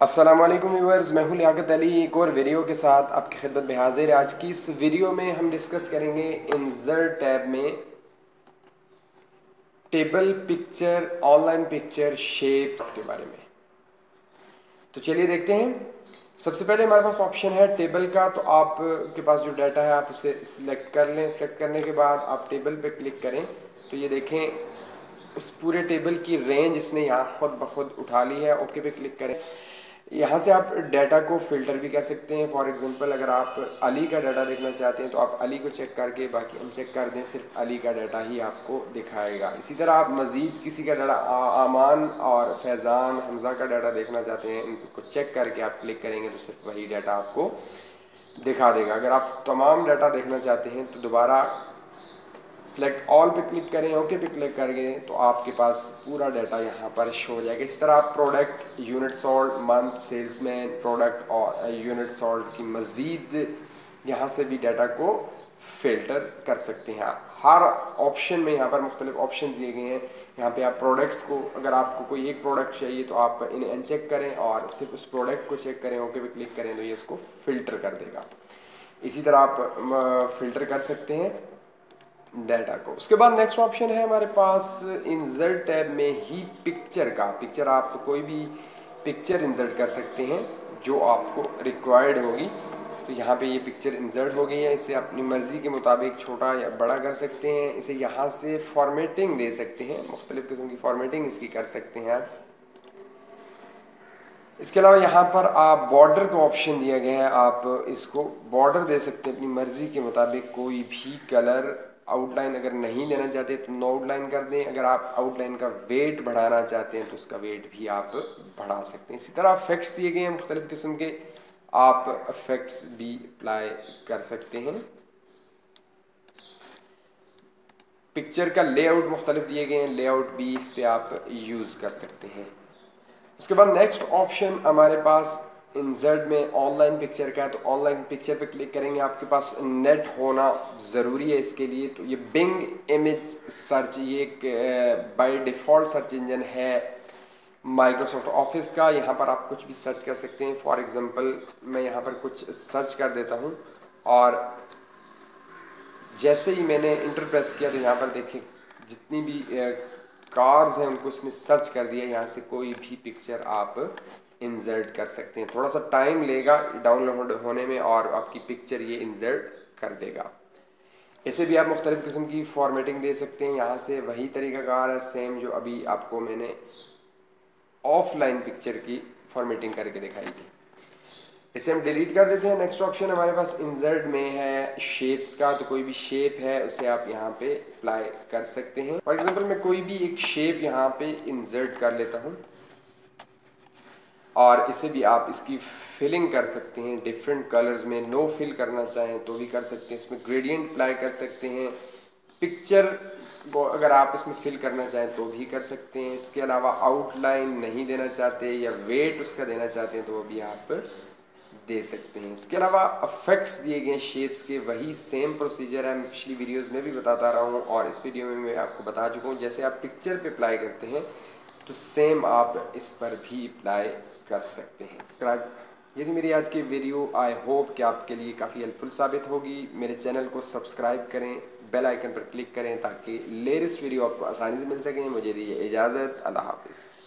Aslam viewers मैं हूँ लियाकत अली, एक और वीडियो के साथ आपकी खिदमत में हाजिर। आज की इस वीडियो में हम डिस्कस करेंगे इंजर टैब में table picture online picture shape के बारे में। तो चलिए देखते हैं। सबसे पहले हमारे पास ऑप्शन है टेबल का। तो आप के पास जो डाटा है, आप उसे सिलेक्ट कर लें। सिलेक्ट करने के बाद आप टेबल पे क्लिक करें। तो ये देखें उस पूरे टेबल की रेंज इसने यहाँ खुद ब खुद उठा ली है। ओके पे क्लिक करें। यहाँ से आप डाटा को फ़िल्टर भी कर सकते हैं। फॉर एग्जांपल अगर आप अली का डाटा देखना चाहते हैं तो आप अली को चेक करके बाकी अनचेक कर दें, सिर्फ़ अली का डाटा ही आपको दिखाएगा। इसी तरह आप मज़ीद किसी का डाटा आमान और फैज़ान, हमज़ा का डाटा देखना चाहते हैं, इनको चेक करके आप क्लिक करेंगे तो सिर्फ़ वही डाटा आपको दिखा देगा। अगर आप तमाम डाटा देखना चाहते हैं तो दोबारा सेलेक्ट ऑल पे क्लिक करें ओके पे क्लिक करेंगे तो आपके पास पूरा डाटा यहाँ पर शो हो जाएगा। इस तरह आप product unit sold month salesman product और यूनिट सॉल्ट की मज़ीद यहाँ से भी डाटा को फ़िल्टर कर सकते हैं हर ऑप्शन में यहाँ पर मुख्तलिफ़ ऑप्शन दिए गए हैं। यहाँ पे आप प्रोडक्ट्स को, अगर आपको कोई एक प्रोडक्ट चाहिए तो आप इन्हें अनचेक करें और सिर्फ़ उस प्रोडक्ट को चेक करें ओके पे क्लिक करें तो ये उसको फ़िल्टर कर देगा। इसी तरह आप फ़िल्टर कर सकते हैं। डाटा को। उसके बाद नेक्स्ट ऑप्शन है हमारे पास इंजर्ट टैब में ही पिक्चर का। पिक्चर आप कोई भी पिक्चर इंजर्ट कर सकते हैं, जो आपको रिक्वायर्ड होगी। तो यहाँ पे ये पिक्चर इंजर्ट हो गई है। इसे अपनी मर्ज़ी के मुताबिक छोटा या बड़ा कर सकते हैं। इसे यहाँ से फॉर्मेटिंग दे सकते हैं। मुख्तलिफ़ किस्म की फॉर्मेटिंग इसकी कर सकते हैं आप। इसके अलावा यहाँ पर आप बॉर्डर का ऑप्शन दिया गया है। आप इसको बॉर्डर दे सकते हैं। अपनी मर्ज़ी के मुताबिक कोई भी कलर आउटलाइन अगर नहीं देना चाहते तो नो आउटलाइन कर दें। अगर आप आउटलाइन का वेट बढ़ाना चाहते हैं तो उसका वेट भी आप बढ़ा सकते हैं। इसी तरह अफेक्ट्स दिए गए हैं मुख्तलिफ़ किस्म के, आप अफेक्ट्स भी अप्लाई कर सकते हैं। पिक्चर का लेआउट मुख्तलिफ़ दिए गए हैं। लेआउट भी इस पर आप यूज़ कर सकते हैं। उसके बाद नेक्स्ट ऑप्शन हमारे पास इंजर्ट में ऑनलाइन पिक्चर का है तो ऑनलाइन पिक्चर पे क्लिक करेंगे, आपके पास नेट होना ज़रूरी है इसके लिए। तो ये बिंग इमेज सर्च ये एक बाय डिफ़ॉल्ट सर्च इंजन है माइक्रोसॉफ्ट ऑफ़िस का। यहाँ पर आप कुछ भी सर्च कर सकते हैं। फॉर एग्ज़ाम्पल मैं यहाँ पर कुछ सर्च कर देता हूँ और जैसे ही मैंने इंटर प्रेस किया तो यहाँ पर देखें जितनी भी कार्स हैं, उनको उसने सर्च कर दिया, यहाँ से कोई भी पिक्चर आप इंजर्ट कर सकते हैं। थोड़ा सा टाइम लेगा डाउनलोड होने में और आपकी पिक्चर ये इंजर्ट कर देगा। इसे भी आप मुख्तलिफ़ किस्म की फॉर्मेटिंग दे सकते हैं। यहाँ से वही तरीक़ाकार है सेम जो अभी आपको मैंने ऑफलाइन पिक्चर की फॉर्मेटिंग करके दिखाई थी। इसे हम डिलीट कर देते हैं। नेक्स्ट ऑप्शन हमारे पास इंजर्ट में है शेप्स का तो कोई भी शेप है, उसे आप यहाँ पे अप्लाई कर सकते हैं। फॉर एग्जांपल मैं कोई भी एक शेप यहाँ पे इंजर्ट कर लेता हूँ। और इसे भी आप इसकी फिलिंग कर सकते हैं। डिफरेंट कलर्स में नो फिल करना चाहें तो भी कर सकते हैं। इसमें ग्रेडियंट अप्लाई कर सकते हैं। पिक्चर को अगर आप इसमें फिल करना चाहें तो भी कर सकते हैं। इसके अलावा आउटलाइन नहीं देना चाहते या वेट उसका देना चाहते हैं तो वो भी आप दे सकते हैं। इसके अलावा अफेक्ट्स दिए गए शेप्स के वही सेम प्रोसीजर है, मैं पिछली वीडियोस में भी बताता रहा हूँ और इस वीडियो में मैं आपको बता चुका हूँ। जैसे आप पिक्चर पे अप्लाई करते हैं तो सेम आप इस पर भी अप्लाई कर सकते हैं। ये थी मेरी आज की वीडियो आई होप कि आपके लिए काफ़ी हेल्पफुल साबित होगी। मेरे चैनल को सब्सक्राइब करें बेल आइकन पर क्लिक करें ताकि लेटेस्ट वीडियो आपको आसानी से मिल सकें। मुझे दी इजाज़त, अल्लाह हाफिज़।